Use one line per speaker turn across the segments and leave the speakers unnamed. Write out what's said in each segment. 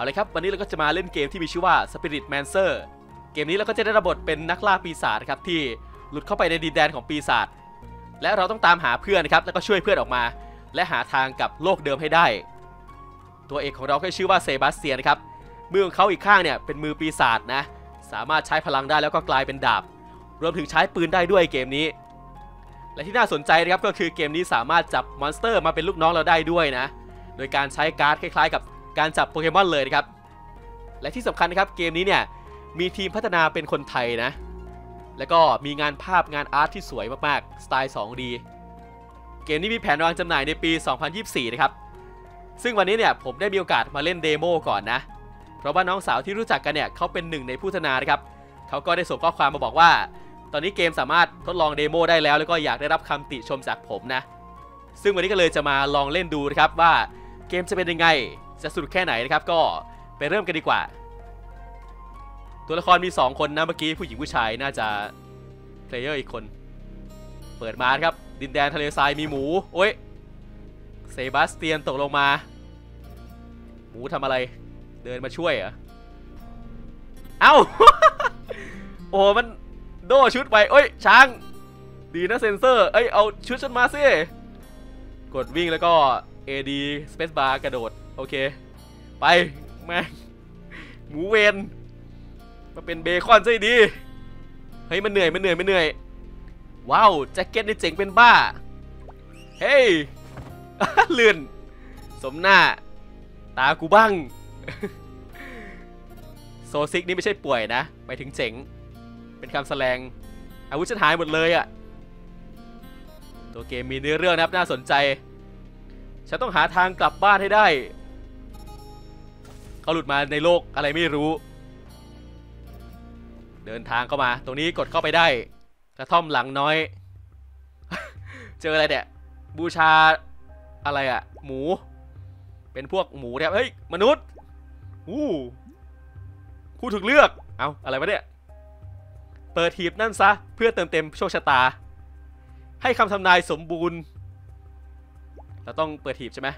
เอาเลยครับ วันนี้เราก็จะมาเล่นเกมที่มีชื่อว่า Spirit Mancer เกมนี้เราก็จะได้รับบทเป็นนักล่าปีศาจครับที่หลุดเข้าไปในดินแดนของปีศาจและเราต้องตามหาเพื่อนนะครับแล้วก็ช่วยเพื่อนออกมา และหาทางกลับโลกเดิมให้ได้ ตัวเอกของเราก็ชื่อว่าเซบาสเตียนนะครับมือของเขาอีกข้างเนี่ยเป็นมือปีศาจนะสามารถใช้พลังได้แล้วก็กลายเป็นดาบ รวมถึงใช้ปืนได้ด้วยเกมนี้ และที่น่าสนใจนะครับก็คือเกมนี้สามารถจับ monster มาเป็นลูกน้องเราได้ด้วยนะ โดยการใช้การ์ดคล้ายๆ กับ การจับโปเกมอนเลยนะครับ และที่สำคัญนะครับเกมนี้เนี่ยมีทีมพัฒนาเป็นคนไทยนะ แล้วก็มีงานภาพงาน art ที่สวยมากๆ สไตล์ 2D เกมนี้มีแผนวางจำหน่ายในปี 2024 นะครับ ซึ่งวันนี้เนี่ยผมได้มีโอกาสมาเล่น demo ก่อนนะ เพราะว่าน้องสาวที่รู้จักกันเนี่ยเขาเป็นหนึ่งในผู้พัฒนานะครับ เขาก็ได้ส่งข้อความมาบอกว่า ตอนนี้เกมสามารถทดลอง demo ได้แล้ว แล้วก็อยากได้รับคำติชมจากผมนะ ซึ่งวันนี้ก็เลยจะมาลองเล่นดูนะครับว่าเกมจะเป็นยังไง จะสนุกแค่ไหนนะครับก็ไปเริ่มกันดีกว่า ตัวละครมี 2 คนนะเมื่อกี้ผู้หญิงผู้ชายน่าจะ player อีกคน เปิดมาครับ ดินแดนทะเลทรายมีหมู โอ้ยเซบาสเตียนตกลงมา หมูทำอะไร เดินมาช่วยเหรอ เอ้า โอ้มันโดชุดไปเอ้ย ช้าง ดีนะเซนเซอร์ เอ้ย เอาชุดฉันมาสิ กดวิ่งแล้วก็ AD Space Bar กระโดด โอเค ไปแม่หมูเวนมาเป็นเบคอนซะดีเฮ้ยมันเหนื่อยมันเหนื่อยมันเหนื่อยว้าวแจ็คเก็ตนี่เจ๋งเป็นบ้าเฮ้ยเลื่อนสมหน้า ตากูบ้างโซซิกนี่ไม่ใช่ป่วยนะไปถึงเจ๋ง เป็นคำแสลงอาวุธฉันหายหมดเลยอะตัวเกมมีเนื้อเรื่องนะครับน่าสนใจ ฉันต้องหาทางกลับบ้านให้ได้ เขาหลุดมาในโลกอะไรไม่รู้ เดินทางเข้ามา ตรงนี้กดเข้าไปได้ กระท่อมหลังน้อย เจออะไรเนี่ย บูชาอะไรอะหมู เป็นพวกหมูเนี่ยเฮ้ย มนุษย์อู้คู่ถูกเลือก เอาอะไรวะเนี่ย เปิดหีบนั่นซะ เพื่อเติมเต็มโชคชะตา ให้คำทำนายสมบูรณ์ เราต้องเปิดหีบใช่ไหม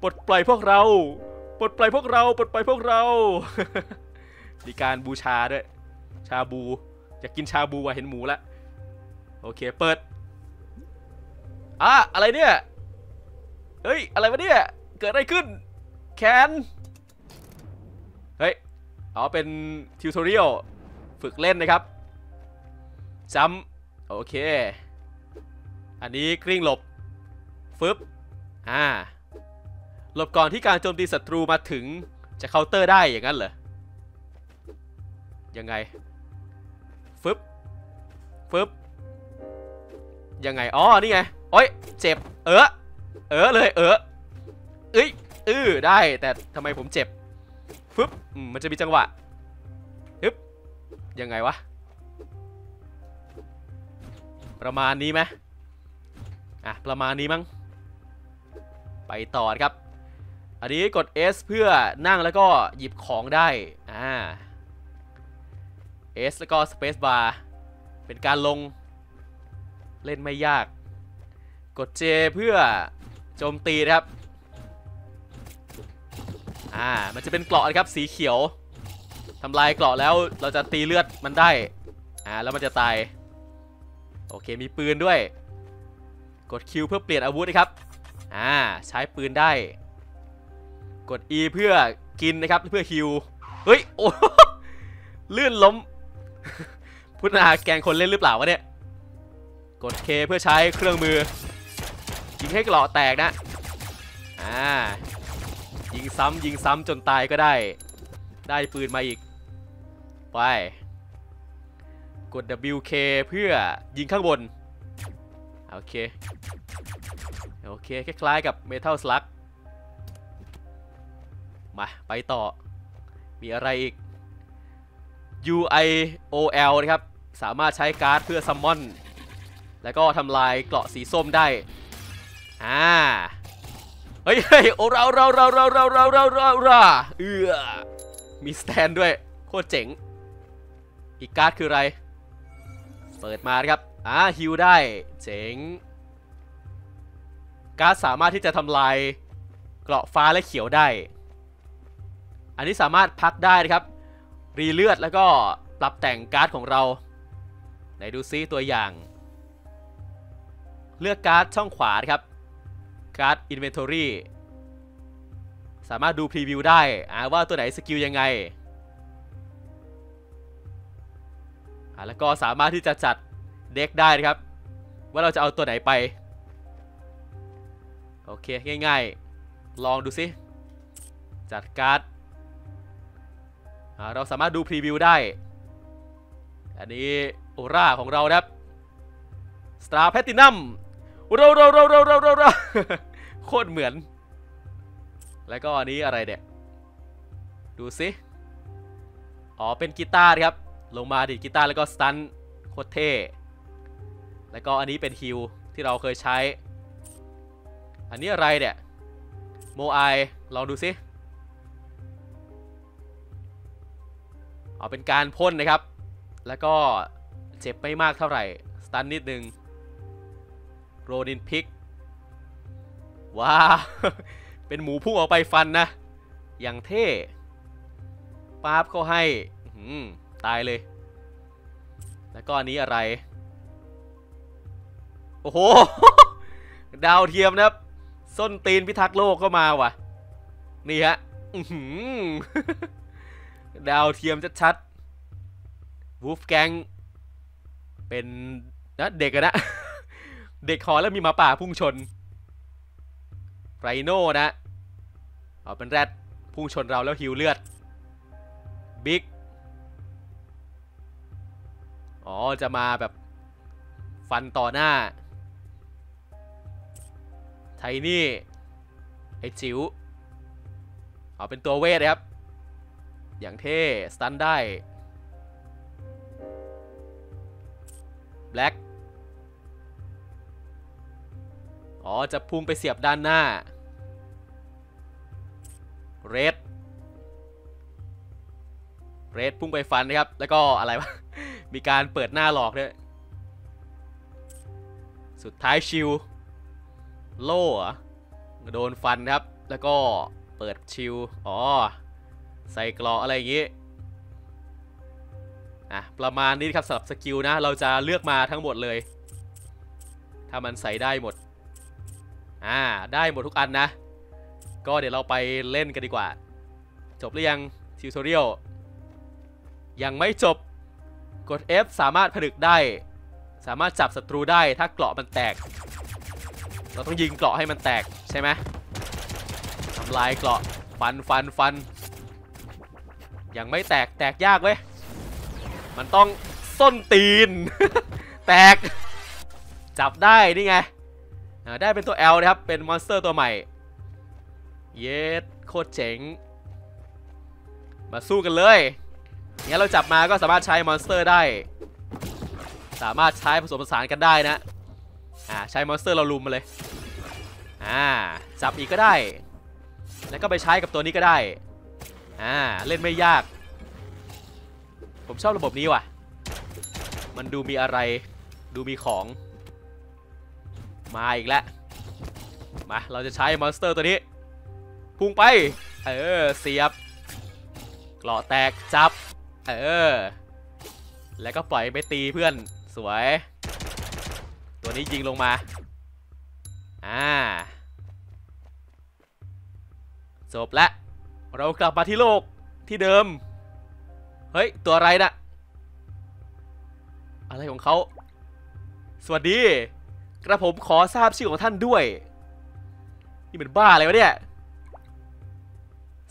ปลดปล่อยพวกเรา ปลดปล่อยพวกเราปลดปล่อยพวกเรา มีการบูชาด้วย ชาบู อยากกินชาบูอะเห็นหมูแล้วโอเคเปิดอะอะไรเนี่ยเฮ้ย อะไรวะเนี่ย เกิดอะไรขึ้น แคน เฮ้ย อ๋อ เป็นทิวทอเรียลฝึกเล่นนะครับจัมโอเค อันนี้กลิ้งหลบ ฟึบ อ่า หลบก่อนที่การโจมตีศัตรูมาถึงจะเคาน์เตอร์ได้อย่างนั้นเหรอ ยังไง ฟึบ ฟึบ ยังไง อ๋อ นี่ไง โอ้ย เจ็บ เออ เออเลย เออเอ้ยอือได้ แต่ทำไมผมเจ็บ ฟึบอืมมันจะมีจังหวะฮึบ ยังไงวะ ประมาณนี้ไหมอะ ประมาณนี้มั้ง ไปต่อครับ อันนี้กด S เพื่อนั่งแล้วก็หยิบของได้ อ่า S แล้วก็ Space Bar เป็นการลงเล่นไม่ยาก กด J เพื่อโจมตีนะครับ อ่า มันจะเป็นเกราะนะครับสีเขียวทำลายเกราะแล้วเราจะตีเลือดมันได้ อ่า แล้วมันจะตาย โอเค มีปืนด้วย กด Q เพื่อเปลี่ยนอาวุธนะครับ อ่า ใช้ปืนได้ กด E เพื่อกินนะครับเพื่อฮิวเฮ้ยโอ้ลื่นล้ม พุทธนาแกงคนเล่นหรือเปล่าวะเนี่ย กด K เพื่อใช้เครื่องมือ ยิงให้กราะแตกนะ อ่า ยิงซ้ำยิงซ้ำจนตายก็ได้ ได้ปืนมาอีก ไป กด WK เพื่อยิงข้างบน โอเค โอเค คล้ายๆกับ Metal Slug มาไปต่อ มีอะไรอีก UIOL นะครับ สามารถใช้การ์ดเพื่อ summon แล้วก็ทำลายเกราะสีส้มได้ อ่า เฮ้ยเฮ้ยโอ้เราเราเราเราเราเราเราเราเราเออมี stand ด้วย โคตรเจ๋ง อีกการ์ดคืออะไร เปิดมาครับ อ่าฮิวได้ เจ๋ง การ์ดสามารถที่จะทำลายเกราะฟ้าและเขียวได้ อันนี้สามารถพักได้นะครับ รีเลือดแล้วก็ปรับแต่งการ์ดของเรา ไหนดูซิตัวอย่าง เลือกการ์ดช่องขวาครับ การ์ด Inventory สามารถดู preview ได้ว่าตัวไหน skill ยังไง แล้วก็สามารถที่จะจัด deck ได้นะครับ ว่าเราจะเอาตัวไหนไป โอเค ง่ายๆ ลองดูสิจัดการ์ด เราสามารถดู preview ได้ อันนี้โอร่าของเราครับ Star Platinumเราเราเราเราเราเราโคตรเหมือน แล้วก็อันนี้อะไรเนี่ย ดูสิ อ๋อ เป็นกีตาร์ครับ ลงมาดิดกีตาร์แล้วก็สตันโคตรเท่ แล้วก็อันนี้เป็นฮิลที่เราเคยใช้ อันนี้อะไรเนี่ย โมไอลองดูสิ อ๋อเป็นการพ่นนะครับ แล้วก็เจ็บไม่มากเท่าไหร่ สตันนิดนึง โรนินพิก ว้า เป็นหมูพุ่งออกไปฟันนะ อย่างเท่ป๊าบเขาให้ตายเลย แล้วก็อันนี้อะไร โอ้โห ดาวเทียมนะครับ ส้นตีนพิทักษ์โลกก็มาว่ะ นี่ฮะ ดาวเทียมชัดๆวูฟแกงเป็นนะเด็กอะนะเด็กคอแล้วมีหมาป่าพุ่งชนไรโน่นะเอาเป็นแรดพุ่งชนเราแล้วหิวเลือดบิ๊กอ๋อ จะมาแบบฟันต่อหน้า ไทนี่ ไอจิ๋วเอาเป็นตัวเวทครับ อย่างเท่ สตันได้แบล็กอ๋อ จะพุ่งไปเสียบด้านหน้าเรดเรดพุ่งไปฟันนะครับ แล้วก็อะไรวะ มีการเปิดหน้าหลอกด้วย สุดท้ายชิลโล่โดนฟันครับ แล้วก็เปิดชิลอ๋อ ใส่กรออะไรอย่างงี้อะประมาณนี้ครับสำหรับสกิลนะ เราจะเลือกมาทั้งหมดเลย ถ้ามันใส่ได้หมด อ่า ได้หมดทุกอันนะ ก็เดี๋ยวเราไปเล่นกันดีกว่า จบหรือยังทิวทอเรียลยังไม่จบกด F สามารถผลึกได้ สามารถจับศัตรูได้ถ้าเกราะมันแตก เราต้องยิงเกราะให้มันแตกใช่ไหมทำลายเกราะฟันฟันฟัน ยังไม่แตกแตกยากเว้ย มันต้องส้นตีน แตก จับได้นี่ไง ได้เป็นตัว L นะครับ เป็นมอนสเตอร์ตัวใหม่ เยสโคตรเจ๋ง มาสู้กันเลยงั้นเราจับมาก็สามารถใช้ monster ได้ สามารถใช้ผสมผสานกันได้นะอ่าใช้ monster เรารุมมาเลยอ่าจับอีกก็ได้ แล้วก็ไปใช้กับตัวนี้ก็ได้ อ่าเล่นไม่ยาก ผมชอบระบบนี้ว่ะ มันดูมีอะไร ดูมีของ มาอีกแล้ว มา เราจะใช้ monster ตัวนี้ พุ่งไป เออ เสียบกราะแตกจับ เออ แล้วก็ปล่อยไปตีเพื่อน สวย ตัวนี้ยิงลงมา อ่า จบแล้ว เรากลับมาที่โลกที่เดิม เฮ้ย ตัวอะไรนะอะไรของเขา สวัสดี กระผมขอทราบชื่อของท่านด้วย นี่เป็นบ้าอะไรวะเนี่ย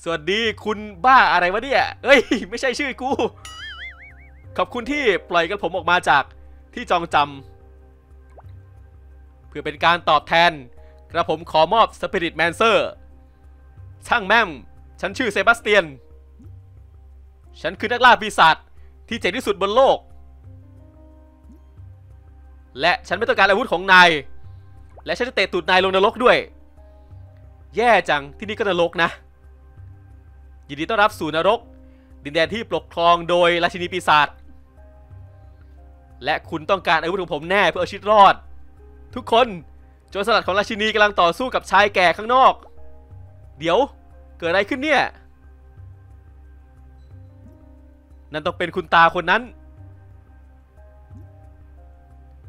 สวัสดีคุณบ้าอะไรวะเนี่ย เฮ้ย ไม่ใช่ชื่อกู ขอบคุณที่ปล่อยกระผมออกมาจากที่จองจำ เพื่อเป็นการตอบแทน กระผมขอมอบสปิริตแมนเซอร์ ช่างแม่ม ฉันชื่อเซบาสเตียน ฉันคือนักล่าปีศาจที่เจ๋งที่สุดบนโลก และฉันไม่ต้องการอาวุธของนาย และฉันจะเตะตูดนายลงนรกด้วย แย่จังที่นี่ก็นรกนะ ยินดีต้อนรับสู่นรก ดินแดนที่ปกครองโดยราชินีปีศาจ และคุณต้องการอาวุธของผมแน่เพื่อเอาชีวิตรอด ทุกคนโจรสลัดของราชินีกำลังต่อสู้กับชายแก่ข้างนอก เดี๋ยว เกิดอะไรขึ้นเนี่ย นั่นต้องเป็นคุณตาคนนั้น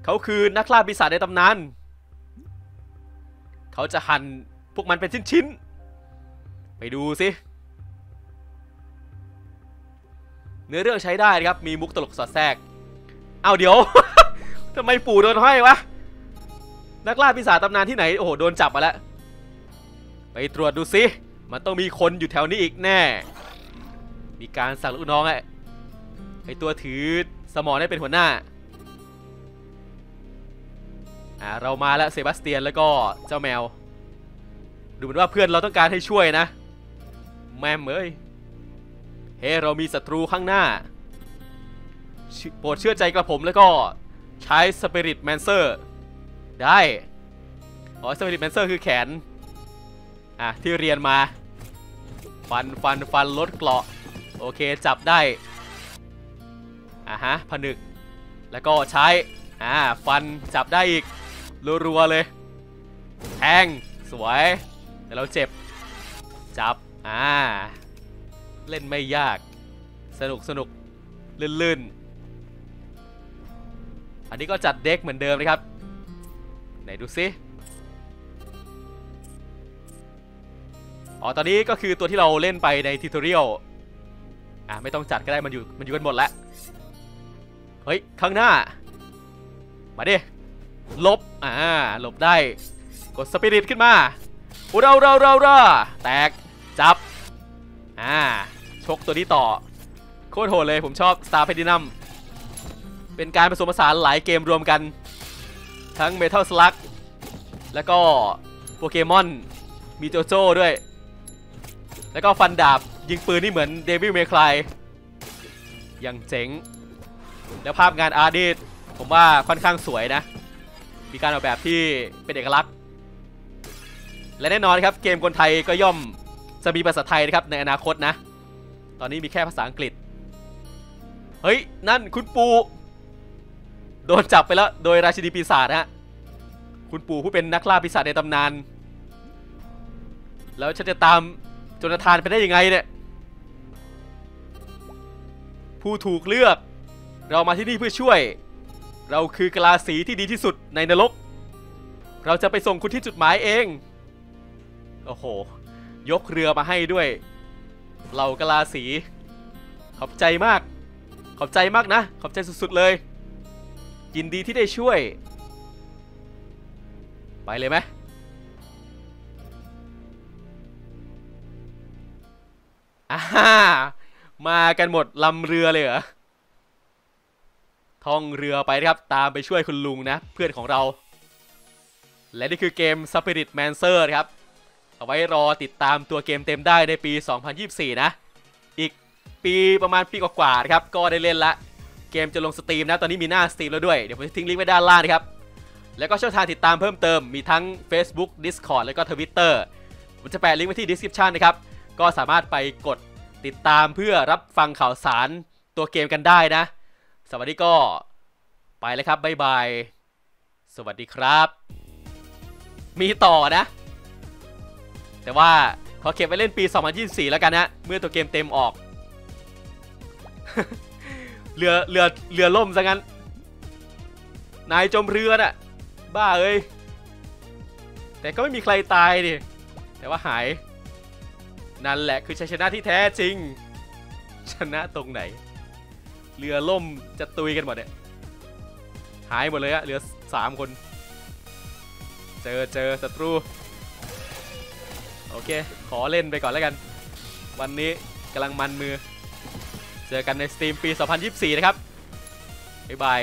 เขาคือนักล่าปีศาจในตำนาน เขาจะหั่นพวกมันเป็นชิ้นๆ ไปดูสิ เนื้อเรื่องใช้ได้ครับ มีมุกตลกสอดแทรก เอาเดี๋ยว ทำไมปู่โดนห้อยวะ นักล่าปีศาจตำนานที่ไหน โอ้โห โดนจับมาแล้ว ไปตรวจดูสิ มันต้องมีคนอยู่แถวนี้อีกแน่ มีการสั่งลูกน้องไอ้ไอตัวถือสมอได้เป็นหัวหน้า อ่าเรามาแล้วเซบาสเตียนแล้วก็เจ้าแมว ดูเหมือนว่าเพื่อนเราต้องการให้ช่วยนะ แมมเอ้ย เฮ้ เรามีศัตรูข้างหน้า โปรดเชื่อใจกระผมแล้วก็ใช้สปิริตแมนเซอร์ได้ อ๋อสปิริตแมนเซอร์คือแขน อะ ที่เรียนมา ฟันฟันฟันลดเกราะโอเคจับได้อะฮะผนึก แล้วก็ใช้อ่าฟันจับได้อีกรัวๆเลย แทงสวยแต่เราเจ็บจับอ่าเล่นไม่ยาก สนุกสนุกลื่นๆ อันนี้ก็จัดเด็กเหมือนเดิมนะครับ ไหนดูซิ อ๋อ ตอนนี้ก็คือตัวที่เราเล่นไปในทิทอเรียลอะไม่ต้องจัดก็ได้มันอยู่มันอยู่กันหมดแล้ว เฮ้ย ข้างหน้า มาดิลบ อ่าลบได้ กดสปิริตขึ้นมาอุเราเราเราเราแตก จับ อ่า ชกตัวนี้ต่อ โคตรโหดเลยผมชอบ Star Platinum เป็นการผสมผสานหลายเกมรวมกัน ทั้ง Metal Slug แล้วก็โปเกมอน มีโจโจ้ด้วย แล้วก็ฟันดาบยิงปืนนี่เหมือน Devil May Cry ยังเจ๋ง แล้วภาพงานอาร์ดีผมว่าค่อนข้างสวยนะ มีการออกแบบที่เป็นเอกลักษณ์ และแน่นอนครับเกมคนไทยก็ย่อมจะมีภาษาไทยนะครับในอนาคตนะ ตอนนี้มีแค่ภาษาอังกฤษ เฮ้ย นั่นคุณปู โดนจับไปแล้วโดยราชินีปีศาจฮะ คุณปู่ผู้เป็นนักล่าปีศาจในตำนาน แล้วฉันจะตาม จนาธานไปได้ยังไงเนี่ย ผู้ถูกเลือก เรามาที่นี่เพื่อช่วย เราคือกลาสีที่ดีที่สุดในนรก เราจะไปส่งคุณที่จุดหมายเอง โอ้โห ยกเรือมาให้ด้วย เรากลาสี ขอบใจมาก ขอบใจมากนะ ขอบใจสุดๆเลย ยินดีที่ได้ช่วย ไปเลยไหม อ่ามากันหมดลำเรือเลยเหรอล่องเรือไปนะครับ ตามไปช่วยคุณลุงนะ เพื่อนของเรา และนี่คือเกม Spirit Mancer ครับ เอาไว้รอติดตามตัวเกมเต็มได้ในปี 2024 นะ อีกปีประมาณปีกว่าๆนะครับ ก็ได้เล่นละ เกมจะลง Steam นะ ตอนนี้มีหน้า Steam แล้วด้วย เดี๋ยวผมจะทิ้งลิงก์ไว้ด้านล่างนะครับ แล้วก็ช่องทางติดตามเพิ่มเติม มีทั้ง Facebook Discord แล้วก็ Twitter ผมจะแปะลิงก์ไว้ที่ description นะครับ ก็สามารถไปกดติดตามเพื่อรับฟังข่าวสารตัวเกมกันได้นะสวัสดีก็ไปเลยครับบ๊ายบาย สวัสดีครับ มีต่อนะ แต่ว่าขอเก็บไว้เล่นปี 2024 แล้วกันนะ เมื่อตัวเกมเต็มออก เรือ เรือ เรือล่มซะงั้น นายจมเรือน่ะ บ้าเอ้ย แต่ก็ไม่มีใครตายดิ แต่ว่าหาย นั่นแหละคือชัยชนะที่แท้จริง ชนะตรงไหน เรือล่มจะตุยกันหมดเนี่ยหายหมดเลยอะเหลือสามคน เจอเจอศัตรู โอเค ขอเล่นไปก่อนแล้วกัน วันนี้กำลังมันมือ เจอกันในสตรีมปี 2024 นะครับ บ๊ายบาย